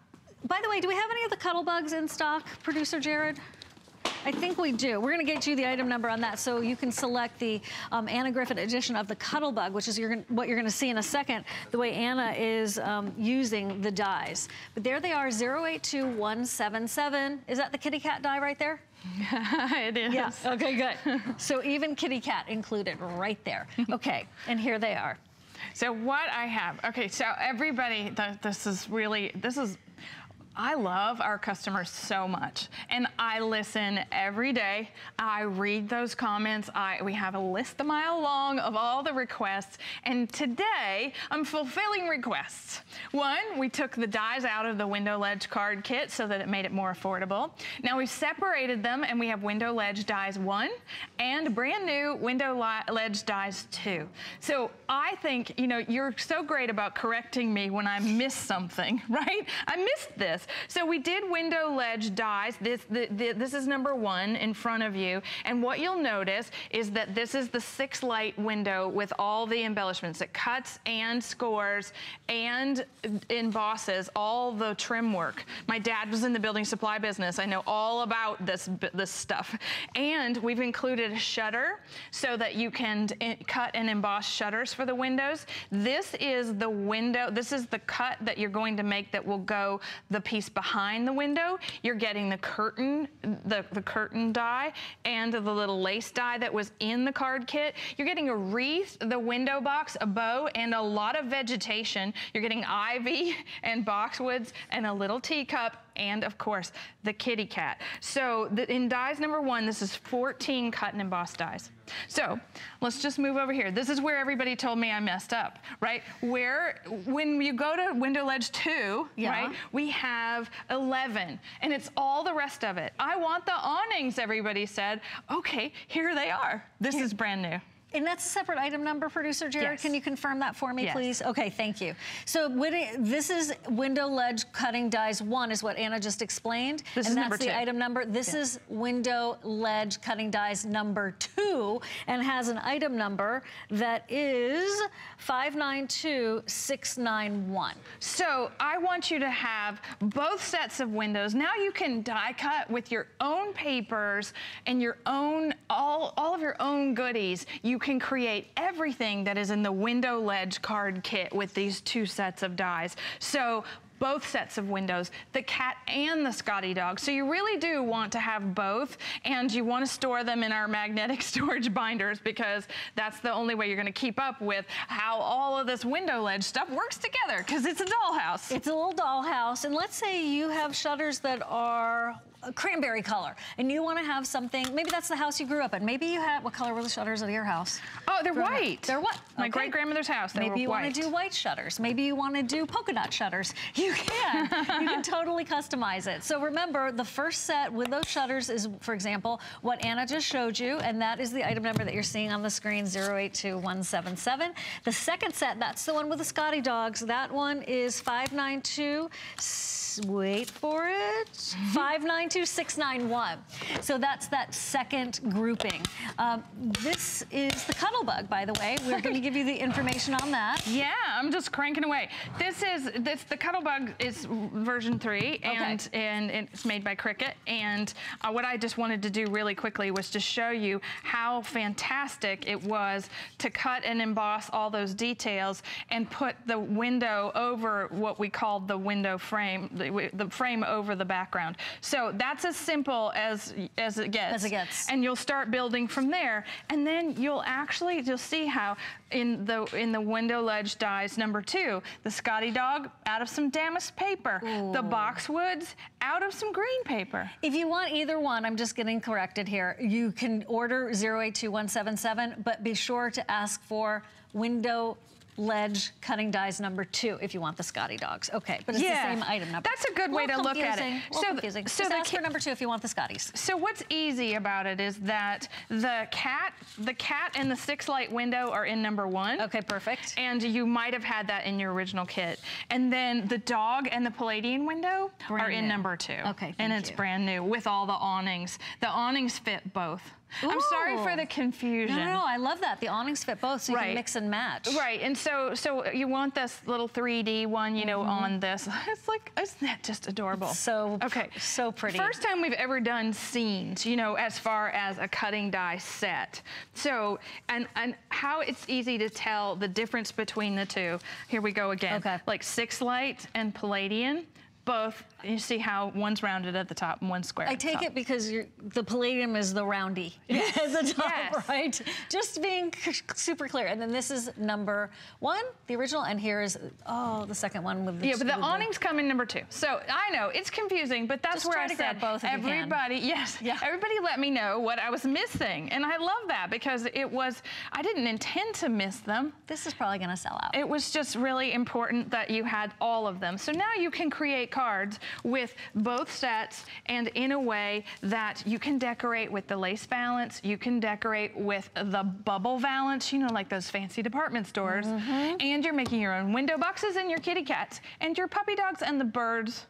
By the way, do we have any of the Cuttlebugs in stock, producer Jared? I think we do. We're gonna get you the item number on that so you can select the um, Anna Griffin edition of the Cuttlebug, which is you're gonna, what you're gonna see in a second, the way Anna is um, using the dies. But there they are, 082177. Is that the kitty cat die right there? it is. Yeah, okay, good. so even kitty cat included right there. Okay, and here they are. So what I have, okay, so everybody, th this is really, this is I love our customers so much and I listen every day. I read those comments. I, we have a list a mile long of all the requests and today I'm fulfilling requests. One, we took the dies out of the window ledge card kit so that it made it more affordable. Now we've separated them and we have window ledge dies one and brand new window ledge dies two. So I think, you know, you're so great about correcting me when I miss something, right? I missed this. So we did window ledge dies. This, the, the, this is number one in front of you. And what you'll notice is that this is the six light window with all the embellishments. It cuts and scores and embosses all the trim work. My dad was in the building supply business. I know all about this, this stuff. And we've included a shutter so that you can cut and emboss shutters for the windows. This is the window, this is the cut that you're going to make that will go the piece behind the window. You're getting the curtain, the, the curtain die and the little lace die that was in the card kit. You're getting a wreath, the window box, a bow, and a lot of vegetation. You're getting ivy and boxwoods and a little teacup and of course the kitty cat. So the, in dies number one, this is 14 cut and embossed dies. So let's just move over here. This is where everybody told me I messed up, right? Where, when you go to window ledge two, yeah. right, we have 11 and it's all the rest of it. I want the awnings, everybody said. Okay, here they are. This here. is brand new. And that's a separate item number, producer Jared. Yes. Can you confirm that for me, yes. please? Okay, thank you. So this is window ledge cutting dies one is what Anna just explained. This and is that's the two. item number. This is window ledge cutting dies number two and has an item number that is 592691. So I want you to have both sets of windows. Now you can die cut with your own papers and your own, all, all of your own goodies. You can create everything that is in the window ledge card kit with these two sets of dies. So both sets of windows, the cat and the Scotty dog. So you really do want to have both and you want to store them in our magnetic storage binders because that's the only way you're going to keep up with how all of this window ledge stuff works together because it's a dollhouse. It's a little dollhouse. And let's say you have shutters that are cranberry color and you want to have something, maybe that's the house you grew up in. Maybe you had, what color were the shutters of your house? Oh, they're white. They're what? My okay. great grandmother's house. maybe you want to do white shutters. Maybe you want to do polka dot shutters. You can. you can totally customize it. So remember, the first set with those shutters is, for example, what Anna just showed you, and that is the item number that you're seeing on the screen, 082177. The second set, that's the one with the Scotty dogs. That one is 592 wait for it, 592691. So that's that second grouping. Um, this is the Cuttlebug, by the way. We're going to give you the information on that. Yeah, I'm just cranking away. This is, this the Cuttlebug is version three, and, okay. and it's made by Cricut. And uh, what I just wanted to do really quickly was to show you how fantastic it was to cut and emboss all those details and put the window over what we called the window frame, the, the frame over the background. So that's as simple as, as it gets. As it gets. And you'll start building from there. And then you'll actually, you'll see how in the, in the window ledge dies number two, the Scotty dog out of some damask paper, Ooh. the boxwoods out of some green paper. If you want either one, I'm just getting corrected here. You can order 082177, but be sure to ask for window ledge cutting dies number two if you want the Scotty dogs. Okay, but it's yeah, the same item number. That's a good way to look at it. So, confusing. So Just ask for number two if you want the Scotties. So what's easy about it is that the cat, the cat and the six light window are in number one. Okay, perfect. And you might have had that in your original kit. And then the dog and the Palladian window brand are in number two. Okay, And it's you. brand new with all the awnings. The awnings fit both. I'm sorry for the confusion. No, no, no, I love that. The awnings fit both, so you can mix and match. Right, and so so you want this little 3D one, you know, Mm-hmm. on this. It's like, isn't that just adorable? so okay, so pretty. First time we've ever done scenes, you know, as far as a cutting die set. So and and how it's easy to tell the difference between the two. Here we go again. Okay. Like six light and Palladian. Both, you see how one's rounded at the top and one's square. I take it because the palladium is the roundy at the top, Yes. right? Just being super clear. And then this is number one, the original, and here is, oh, the second one with the Yeah, but the awnings come in number two. So I know it's confusing, but that's Just where I to said both if you can. everybody, yes, yeah. everybody let me know what I was missing, and I love that because it was I didn't intend to miss them. This is probably going to sell out. It was just really important that you had all of them. So now you can create cards with both sets and in a way that you can decorate with the lace valance, you can decorate with the bubble valance, you know, like those fancy department stores, Mm-hmm. and you're making your own window boxes and your kitty cats and your puppy dogs and the birds.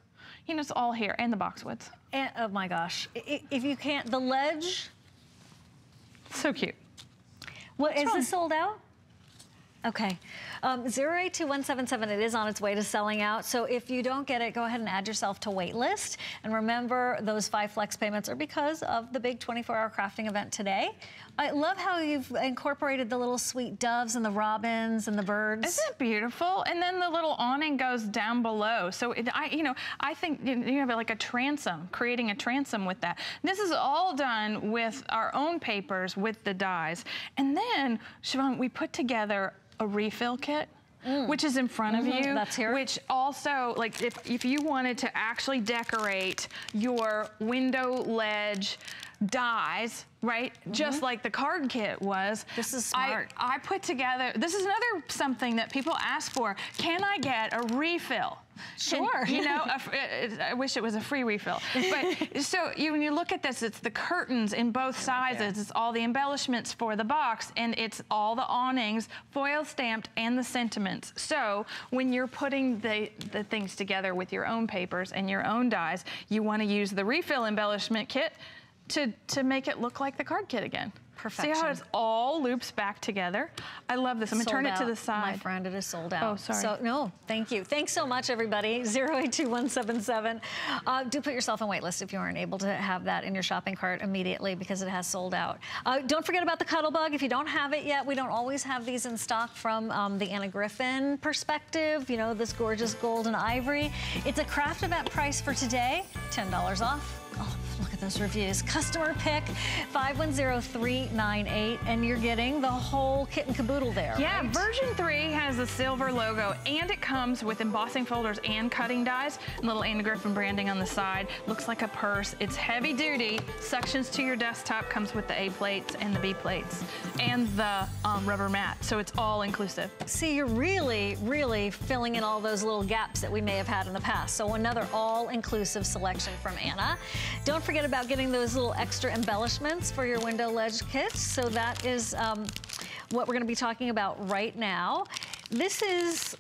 You know, it's all here, and the boxwoods. And, oh my gosh. If you can't, the ledge. So cute. What, is this sold out? Okay. Um, 082177, it is on its way to selling out. So if you don't get it, go ahead and add yourself to wait list. And remember, those five flex payments are because of the big 24-hour crafting event today. I love how you've incorporated the little sweet doves and the robins and the birds. Isn't it beautiful? And then the little awning goes down below. So it, I, you know, I think you you have like a transom, creating a transom with that. This is all done with our own papers with the dies. And then, Shivan, we put together a refill kit. Which is in front of Mhm, you. that's here. Which also, like, if, if you wanted to actually decorate your window ledge dies, right? Mm-hmm. Just like the card kit was. This is I- smart. I put together, this is another something that people ask for. Can I get a refill? Can- Sure. you know, a I wish it was a free refill. But so you, when you look at this, it's the curtains in both sizes. It's all the embellishments for the box, and it's all the awnings, foil stamped, and the sentiments. So when you're putting the, the things together with your own papers and your own dies, you want to use the refill embellishment kit to, to make it look like the card kit again. See how it's all loops back together? I love this. I'm gonna Sold turn it to the side. My friend, it is sold out. Oh, sorry. So, no, thank you. Thanks so much, everybody. 082177. Uh, do put yourself on waitlist if you aren't able to have that in your shopping cart immediately because it has sold out. Uh, don't forget about the Cuttlebug. If you don't have it yet, we don't always have these in stock from um, the Anna Griffin perspective. You know, this gorgeous gold and ivory. It's a craft event price for today, $10 off. Oh, look at those reviews. Customer pick 510398, and you're getting the whole kit and caboodle there. Yeah, right? version three has the silver logo and it comes with embossing folders and cutting dies. and Little Anna Griffin branding on the side. Looks like a purse. It's heavy duty. Sections to your desktop comes with the A plates and the B plates and the um, rubber mat. So it's all inclusive. See, you're really, really filling in all those little gaps that we may have had in the past. So another all-inclusive selection from Anna. Don't forget about getting those little extra embellishments for your window ledge kit. So that is um, what we're gonna be talking about right now. This is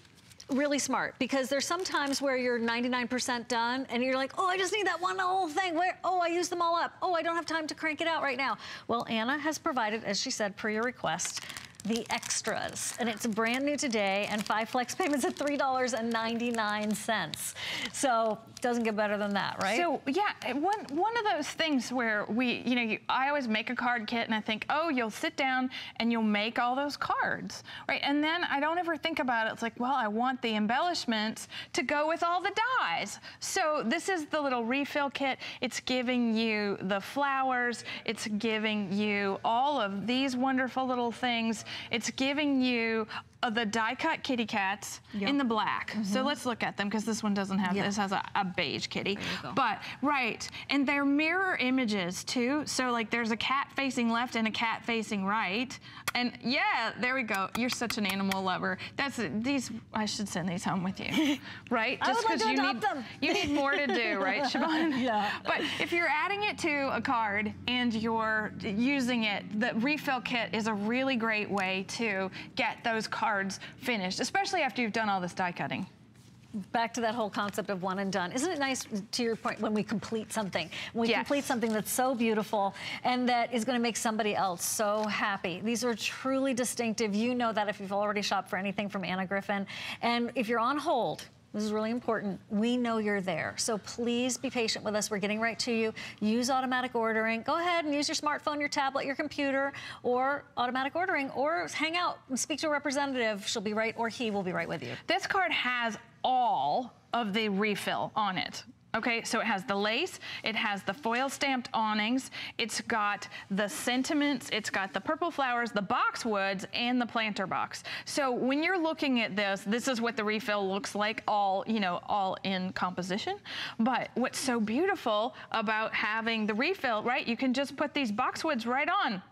really smart because there's some times where you're 99% done and you're like, oh, I just need that one whole thing. Where, oh, I used them all up. Oh, I don't have time to crank it out right now. Well, Anna has provided, as she said, per your request, the extras. And it's brand new today and five flex payments at $3.99. So doesn't get better than that, right? So yeah, one one of those things where we, you know, you, I always make a card kit and I think, oh, you'll sit down and you'll make all those cards, right? And then I don't ever think about it. It's like, well, I want the embellishments to go with all the dies. So this is the little refill kit. It's giving you the flowers. It's giving you all of these wonderful little things. It's giving you uh, the die cut kitty cats in the black. So Mhm. let's look at them because this one doesn't have Yeah. this has a, a beige kitty. But right, and they're mirror images too. So like there's a cat facing left and a cat facing right. And yeah, there we go. You're such an animal lover. That's these. I should send these home with you, right? I would like to you need them. you need more to do, right, Shivan? Yeah. But if you're adding it to a card and you're using it, the refill kit is a really great way to get those cards finished, especially after you've done all this die cutting. back to that whole concept of one and done. Isn't it nice, to your point, when we complete something, when we Yes. complete something that's so beautiful and that is going to make somebody else so happy. These are truly distinctive. You know that if you've already shopped for anything from Anna Griffin. And if you're on hold, this is really important. We know you're there. So please be patient with us. We're getting right to you. Use automatic ordering. Go ahead and use your smartphone, your tablet, your computer, or automatic ordering, or hang out and speak to a representative. She'll be right, or he will be right with you. This card has all of the refill on it. Okay, so it has the lace, it has the foil stamped awnings, it's got the sentiments, it's got the purple flowers, the boxwoods, and the planter box. So when you're looking at this, this is what the refill looks like, all, you know, all in composition. But what's so beautiful about having the refill, right, you can just put these boxwoods right on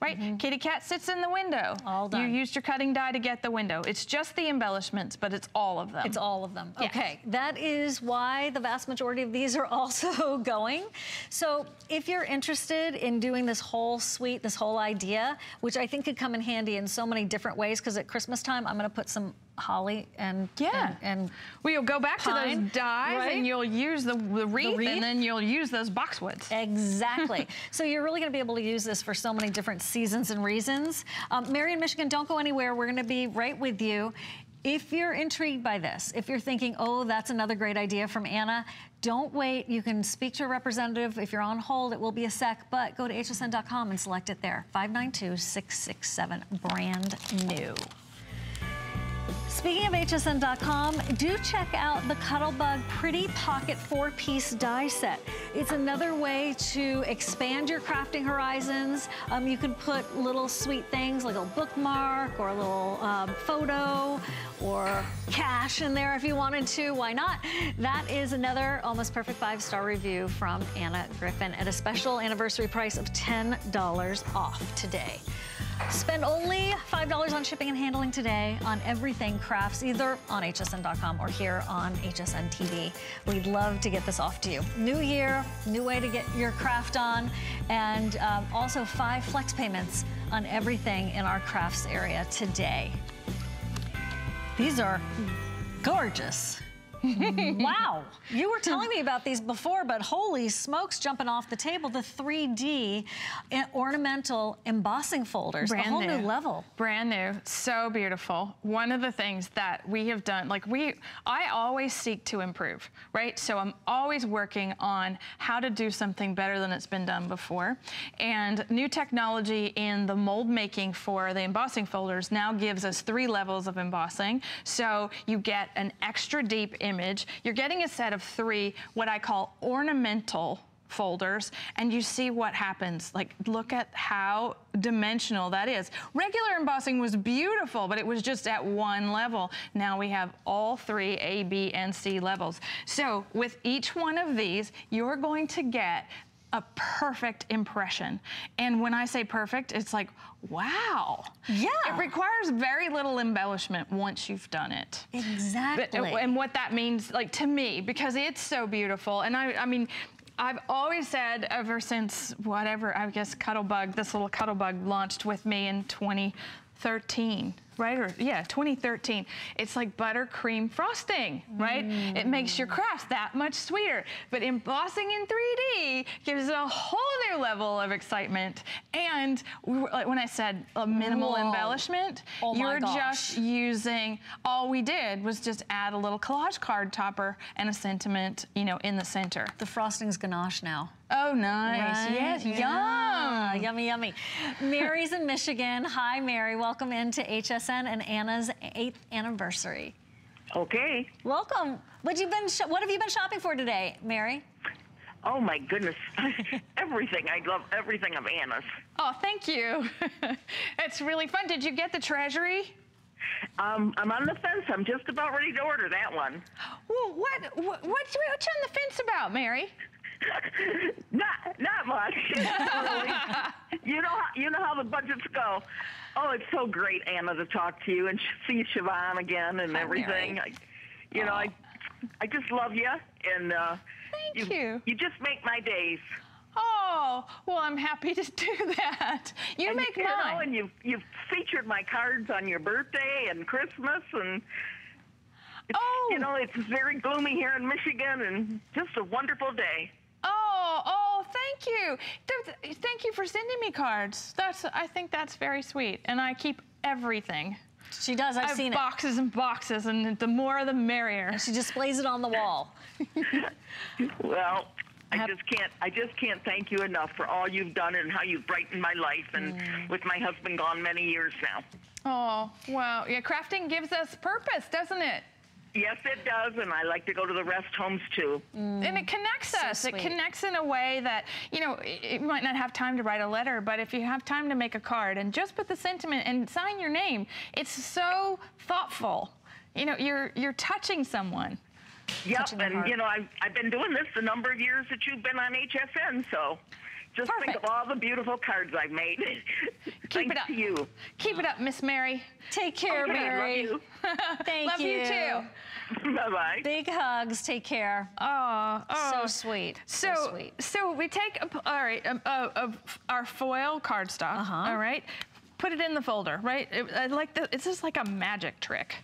right? Mm-hmm. Kitty cat sits in the window. All done. You used your cutting die to get the window. It's just the embellishments, but it's all of them. It's all of them. Yes. Okay, that is why the vast majority of these are also going. So if you're interested in doing this whole suite, this whole idea, which I think could come in handy in so many different ways, because at Christmas time, I'm gonna put some holly and Yeah. and, and well, you'll go back to those dies right? and you'll use the, the, wreath, wreath? and then you'll use those boxwoods. Exactly. so you're really going to be able to use this for so many different seasons and reasons. Um, Mary in Michigan, don't go anywhere. We're going to be right with you. If you're intrigued by this, if you're thinking, oh, that's another great idea from Anna, don't wait. You can speak to a representative. If you're on hold, it will be a sec, but go to hsn.com and select it there. 592-667, brand new. Speaking of hsn.com, do check out the Cuttlebug Pretty Pocket four-piece die set. It's another way to expand your crafting horizons. Um, you can put little sweet things like a bookmark or a little um, photo or cash in there if you wanted to. Why not? That is another almost perfect five-star review from Anna Griffin at a special anniversary price of $10 off today. Spend only $5 on shipping and handling today on everything crafts, either on hsn.com or here on HSN TV. We'd love to get this off to you. New year, new way to get your craft on, and um, also five flex payments on everything in our crafts area today. These are gorgeous. wow. You were telling me about these before, but holy smokes, jumping off the table, the 3D ornamental embossing folders, a whole new level. Brand new, so beautiful. One of the things that we have done, like we, I always seek to improve, right? So I'm always working on how to do something better than it's been done before. And new technology in the mold making for the embossing folders now gives us three levels of embossing. So you get an extra deep image. You're getting a set of three, what I call ornamental folders and you see what happens. Like, look at how dimensional that is. Regular embossing was beautiful, but it was just at one level. Now we have all three A, B, and C levels. So with each one of these, you're going to get a perfect impression. And when I say perfect, it's like, wow. Yeah. It requires very little embellishment once you've done it. Exactly. But- uh, and what that means, like to me, because it's so beautiful. And I, I mean, I've always said ever since whatever, I guess Cuttlebug, this little Cuttlebug launched with me in 2013, right? Or yeah, 2013. It's like buttercream frosting, right? It mm. makes your crafts that much sweeter. But embossing in 3D gives it a whole new level of excitement. And we were, like when I said a minimal Whoa. embellishment, Oh you're just using, all we did was just add a little collage card topper and a sentiment, you know, in the center. The frosting's ganache now. Oh, nice. Right? Yes, Yeah. yum. Yummy, yummy. Mary's in Michigan. Hi, Mary. Welcome into HSN and Anna's eighth anniversary. Okay. Welcome. What you been? What have you been shopping for today, Mary? Oh my goodness, everything. I love everything of Anna's. Oh, thank you. it's really fun. Did you get the treasury? Um, I'm on the fence. I'm just about ready to order that one. Well, what, what what's, what's on the fence about, Mary? Not not much. You know how you know how the budgets go. Oh, it's so great, Anna, to talk to you and see Shivan again and Hi, everything. I, you know, I I just love you and uh, Thank you. You just make my days. Oh, well, I'm happy to do that. You and make you mine. Know, and you've you've featured my cards on your birthday and Christmas and It's, oh. You know, it's very gloomy here in Michigan and just a wonderful day. Oh, oh, thank you. Thank you for sending me cards. That's, I think that's very sweet. And I keep everything. She does, I've I seen boxes it. and boxes, and the more the merrier. And she displays it on the wall. well, I just can't I just can't thank you enough for all you've done and how you've brightened my life and mm. with my husband gone many years now. Oh, wow. Yeah, crafting gives us purpose, doesn't it? Yes, it does, and I like to go to the rest homes too. Mm. And it connects so us. Sweet. It connects in a way that, you know, you might not have time to write a letter, but if you have time to make a card and just put the sentiment and sign your name, it's so thoughtful. You know, you're you're touching someone. Yep, and you know, I've, I've been doing this the number of years that you've been on HSN, so just Perfect. think of all the beautiful cards I've made. Keep it up. to you. Keep it up, Miss Mary. Take care, okay, Mary. Love you. Thank love you. you too. Bye-bye. Big hugs. Take care. Oh, oh. So sweet. So, so sweet. So we take, a, all right, a, a, a, our foil cardstock, uh -huh. all right? Put it in the folder, right? It, I like the, it's just like a magic trick.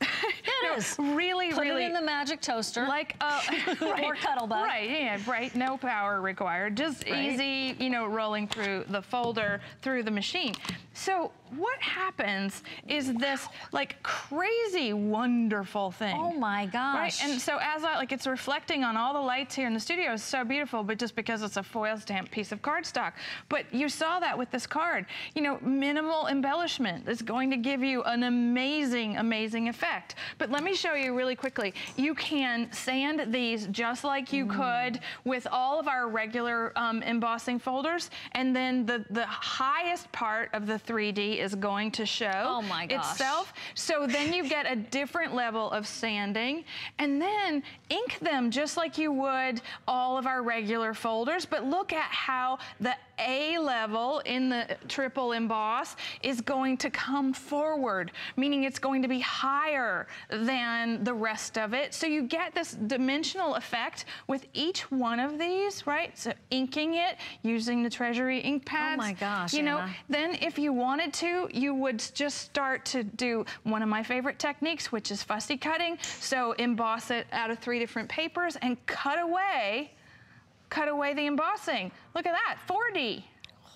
It is. Really, Put really. it in the magic toaster. Like uh, a, right. or Cuttlebug. Right, yeah, right. No power required. Just right. easy, you know, rolling through the folder, through the machine. So what happens is this like crazy wonderful thing. Oh my gosh. Right, and so as I, like it's reflecting on all the lights here in the studio is so beautiful, but just because it's a foil stamped piece of cardstock. But you saw that with this card. You know, minimal embellishment is going to give you an amazing, amazing effect. But let me show you really quickly. You can sand these just like you mm. could with all of our regular um, embossing folders, and then the, the highest part of the 3D is going to show oh itself. So then you get a different level of sanding and then ink them just like you would all of our regular folders. But look at how the a level in the triple emboss is going to come forward, meaning it's going to be higher than the rest of it. So you get this dimensional effect with each one of these, right? So inking it using the Treasury ink pads. Oh my gosh, You know, Anna. then if you wanted to, you would just start to do one of my favorite techniques, which is fussy cutting. So emboss it out of three different papers and cut away cut away the embossing. Look at that, 4D.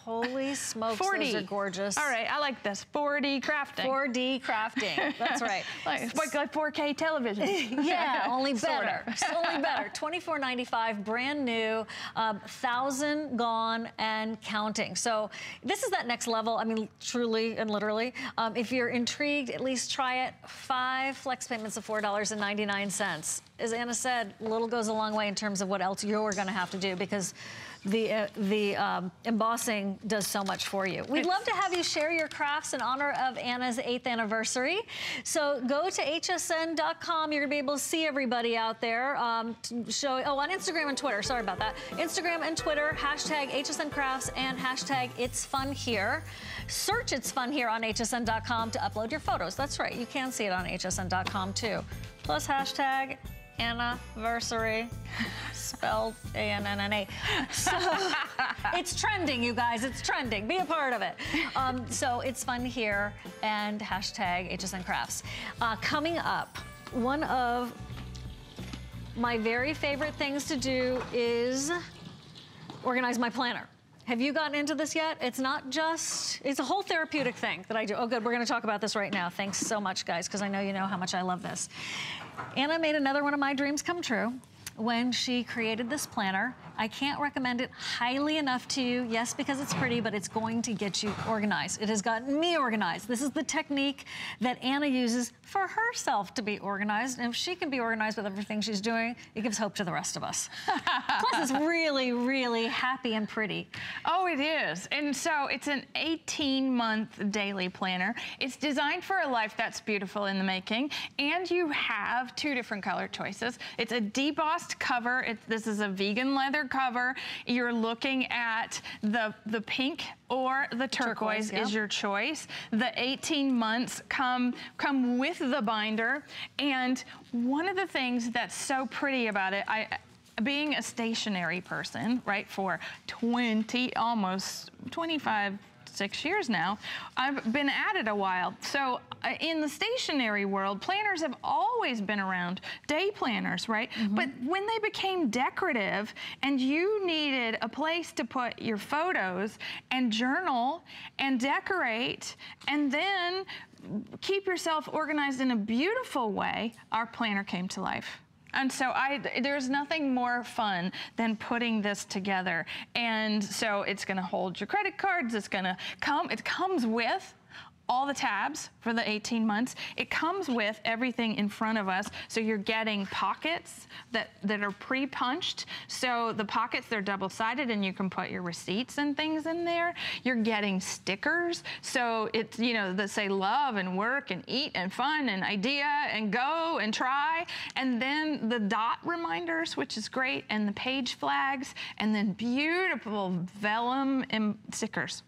Holy smokes, 40. those are gorgeous. All right, I like this, 4D crafting. 4D crafting, that's right. like, like, like 4K television. yeah, only better, only better. $24.95, brand new, um, thousand gone and counting. So this is that next level, I mean, truly and literally. Um, if you're intrigued, at least try it. Five flex payments of $4.99. As Anna said, little goes a long way in terms of what else you're gonna have to do because the, uh, the um, embossing does so much for you. We'd love to have you share your crafts in honor of Anna's eighth anniversary. So go to hsn.com. You're gonna be able to see everybody out there. Um, show oh on Instagram and Twitter. Sorry about that. Instagram and Twitter. Hashtag HSN Crafts and hashtag It's Fun Here. Search It's Fun Here on hsn.com to upload your photos. That's right. You can see it on hsn.com too. Plus hashtag anniversary, spelled A-N-N-N-A. So it's trending, you guys. It's trending. Be a part of it. Um, so it's fun here and hashtag HSN Crafts. Uh, coming up, one of my very favorite things to do is organize my planner. Have you gotten into this yet? It's not just, it's a whole therapeutic thing that I do. Oh, good, we're gonna talk about this right now. Thanks so much, guys, because I know you know how much I love this. Anna made another one of my dreams come true when she created this planner. I can't recommend it highly enough to you. Yes, because it's pretty, but it's going to get you organized. It has gotten me organized. This is the technique that Anna uses for herself to be organized. And if she can be organized with everything she's doing, it gives hope to the rest of us. Plus, it's really, really happy and pretty. Oh, it is. And so it's an 18-month daily planner. It's designed for a life that's beautiful in the making. And you have two different color choices. It's a debossed cover. It, this is a vegan leather cover, you're looking at the, the pink or the turquoise, turquoise yeah. is your choice. The 18 months come, come with the binder. And one of the things that's so pretty about it, I, being a stationery person, right, for 20, almost 25 six years now. I've been at it a while. So uh, in the stationery world, planners have always been around, day planners, right? Mm-hmm. But when they became decorative and you needed a place to put your photos and journal and decorate and then keep yourself organized in a beautiful way, our planner came to life. And so I, there's nothing more fun than putting this together. And so it's gonna hold your credit cards, it's gonna come, it comes with all the tabs for the 18 months. It comes with everything in front of us. So you're getting pockets that, that are pre-punched. So the pockets, they're double-sided and you can put your receipts and things in there. You're getting stickers. So it's, you know, that say love and work and eat and fun and idea and go and try. And then the dot reminders, which is great, and the page flags, and then beautiful vellum and stickers.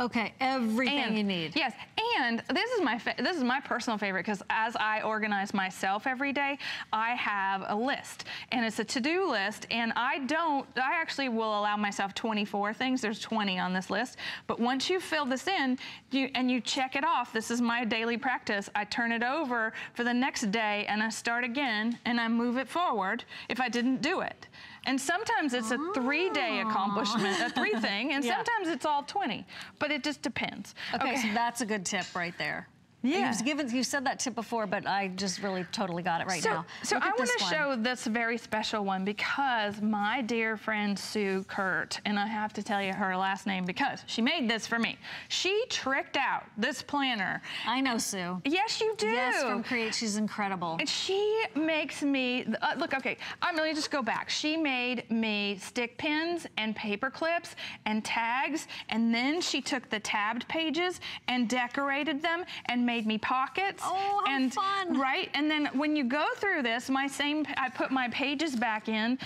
Okay, everything And- you need. Yes, and this is my fa- this is my personal favorite because as I organize myself every day, I have a list, and it's a to-do list, and I don't. I actually will allow myself 24 things. There's 20 on this list, but once you fill this in, you and you check it off. This is my daily practice. I turn it over for the next day, and I start again, and I move it forward if I didn't do it. And sometimes it's a three-day ah. accomplishment, a three thing, and Yeah. sometimes it's all 20. But it just depends. Okay, so that's a good tip right there. Yeah. You've given, you said that tip before, but I just really totally got it right so, now. So Look I want to show this very special one because my dear friend Sue Kurt, and I have to tell you her last name because she made this for me. She tricked out this planner. I know Sue. Yes, you do. Yes, from Create, she's incredible. And she makes me, uh, look, okay, I'm going to just go back. She made me stick pins and paper clips and tags, and then she took the tabbed pages and decorated them and made me pockets. Oh, how and, fun. Right? And then when you go through this, my same, I put my pages back in,